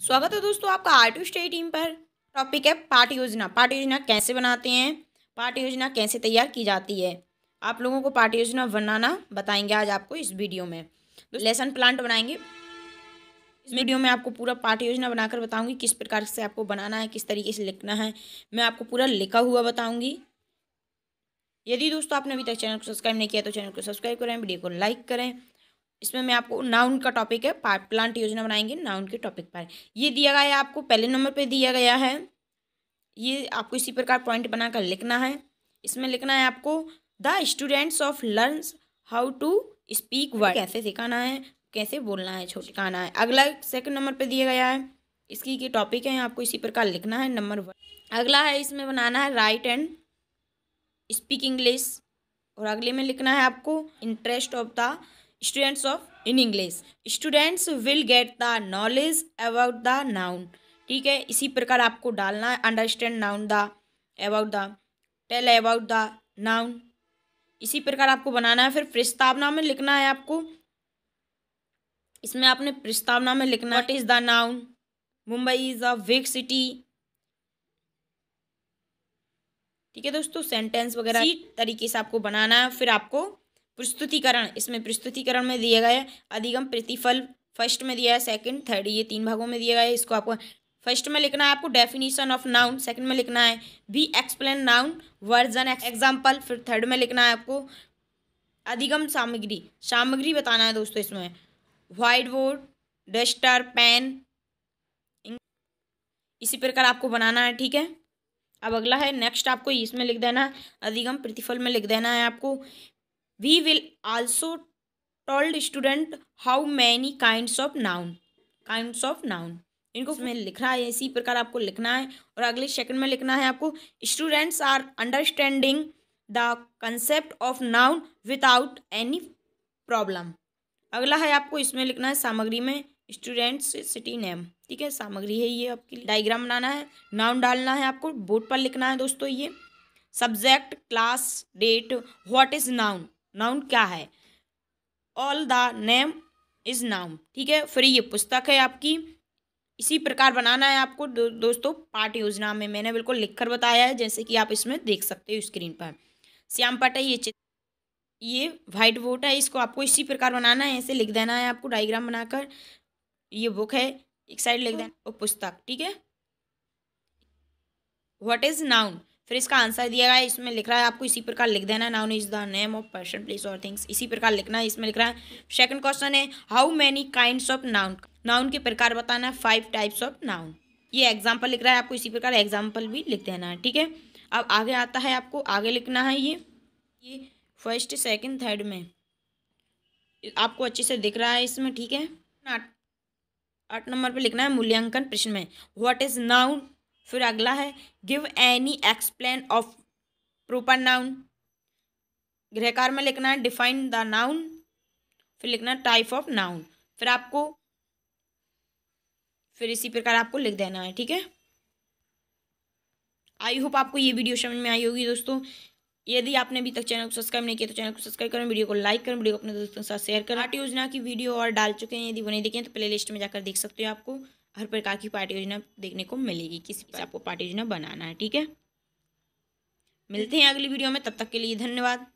स्वागत है दोस्तों आपका आर टू स्टडी टीम पर। टॉपिक है पाठ योजना। पाठ योजना कैसे बनाते हैं? पाठ योजना कैसे तैयार की जाती है? आप लोगों को पाठ योजना बनाना बताएँगे आज आपको इस वीडियो में। तो लेसन प्लांट बनाएँगे। इस वीडियो में आपको पूरा पाठ योजना बनाकर बताऊँगी किस प्रकार से आपको बनाना है, किस तरीके से लिखना है। मैं आपको पूरा लिखा हुआ बताऊँगी। यदि दोस्तों आपने अभी तक चैनल को सब्सक्राइब नहीं किया तो चैनल को सब्सक्राइब करें, वीडियो को लाइक करें इसमें मैं आपको नाउन का टॉपिक है प्लांट योजना बनाएँगे, नाउन के टॉपिक पर। ये दिया गया है आपको, पहले नंबर पे दिया गया है। ये आपको इसी प्रकार पॉइंट बनाकर लिखना है। इसमें लिखना है आपको, the students of learns how to speak word कैसे सिखाना है, कैसे बोलना है, सिखाना है। अगला सेकंड नंबर पे दिया गया है। इसकी के टॉपिक है, आपको इसी प्रकार लिखना है नंबर वन अगला है, इसमें बनाना है राइट एंड स्पीक इंग्लिश और अगले में लिखना है आपको interest of the students of in English students will get the knowledge about the noun ठीक है? इसी प्रकार आपको डालना है understand noun the about the tell about the noun इसी प्रकार आपको बनाना है फिर प्रस्तावना में लिखना है आपको। इसमें आपने प्रस्तावना में लिखना what is the noun Mumbai is a big city ठीक है दोस्तों? सेंटेंस वगैरह तरीके से आपको बनाना है फिर आपको प्रस्तुतिकरण। इसमें प्रस्तुतिकरण में दिया गया है अधिगम प्रतिफल फ़र्स्ट में दिया है सेकंड थर्ड ये तीन भागों में दिया गया है। इसको आपको फ़र्स्ट में लिखना है, आपको डेफिनेशन ऑफ़ नाउन सेकंड में लिखना है। B explain noun version example फिर थर्ड में लिखना है आपको अधिगम सामग्री। सामग्री बताना है दोस्तों इसमें। वाइट बोर्ड डस्टर पेन इसी प्रकार आपको बनाना है, ठीक है? अब अगला है नेक्स्ट आपको इसमें लिख देना है, अधिगम प्रतिफल में लिख देना है आपको। We will also told student how many kinds of noun kinds of noun इनको इसमें लिख रहा है इसी प्रकार आपको लिखना है और अगले सेकंड में लिखना है आपको students are understanding the concept of noun without any problem अगला है आपको इसमें लिखना है सामग्री में स्टूडेंट्स सिटी नेम ठीक है सामग्री है ये आपकी डायग्राम बनाना है नाउन डालना है आपको बोर्ड पर लिखना है दोस्तों ये। Subject class date what is noun noun क्या है? All the name is noun ठीक है? फिर ये पुस्तक है आपकी। इसी प्रकार बनाना है आपको दो, दोस्तों पाठ योजना में। मैंने बिल्कुल लिखकर बताया है जैसे कि आप इसमें देख सकते हो स्क्रीन पर। श्याम पट है ये चित्र ये वाइट बोर्ड है इसको आपको इसी प्रकार बनाना है। ऐसे लिख देना है आपको डायग्राम बनाकर। ये बुक है एक साइड लिख देना और पुस्तक। ठीक है? व्हाट इज़ नाउन फिर इसका आंसर दिया गया है, इसमें लिख रहा है, आपको इसी प्रकार लिख देना noun is the name of person place और थिंग्स इसी प्रकार लिखना है इसमें लिख रहा है। सेकंड क्वेश्चन है how many kinds of noun noun के प्रकार बताना है फाइव टाइप्स ऑफ़ नाउन ये एग्ज़ाम्पल लिख रहा है, आपको इसी प्रकार एग्ज़ाम्पल भी लिख देना है ठीक है? अब आगे आता है आपको, आगे लिखना है ये। ये फ़र्स्ट सेकेंड थर्ड में। आपको अच्छे से दिख रहा है इसमें, ठीक है? आठ आठ नंबर पे लिखना है, मूल्यांकन प्रश्न में। व्हाट इज़ नाउन फिर अगला है give any explain of proper noun गृहकार में लिखना है डिफाइन द नाउन फिर लिखना टाइप ऑफ़ नाउन फिर आपको, फिर इसी प्रकार आपको लिख देना है, ठीक है? आई होप आपको ये वीडियो समझ में आई होगी दोस्तों। यदि आपने अभी तक चैनल को सब्सक्राइब नहीं किया तो चैनल को सब्सक्राइब करें वीडियो को लाइक करें वीडियो को अपने दोस्तों के साथ शेयर करें। आर्ट योजना की वीडियो और डाल चुके हैं, यदि वो नहीं देखें तो प्ले लिस्ट में जाकर देख सकते हो आपको। हर प्रकार की पार्टी योजना देखने को मिलेगी, किसी पर आपको पार्टी योजना बनाना है, ठीक है? मिलते हैं अगली वीडियो में, तब तक के लिए धन्यवाद।